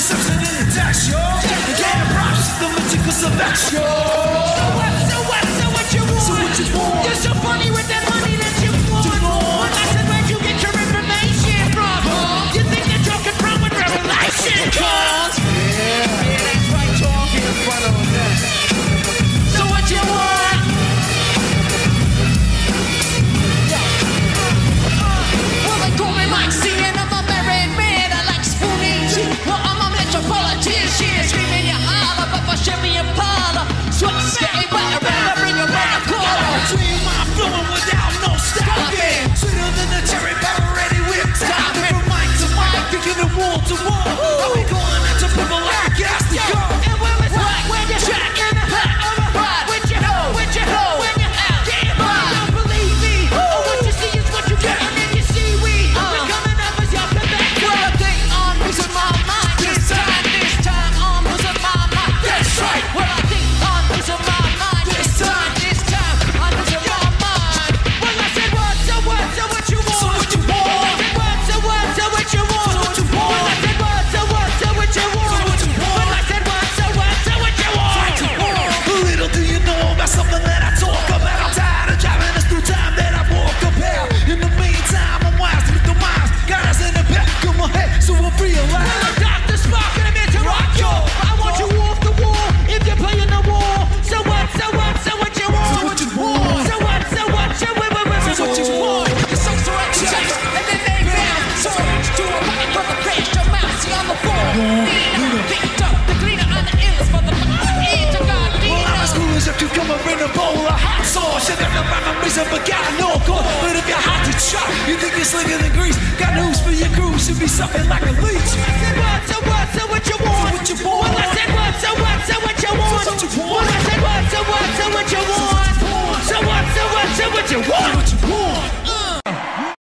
Deception and attacks, yo. Again, props the magical selection. to war. come up in a bowl of hot sauce. You got no memories of a guy, no good. But if you're hot to try, you think you're slicker than grease. Got news for your crew, should be something like a leech.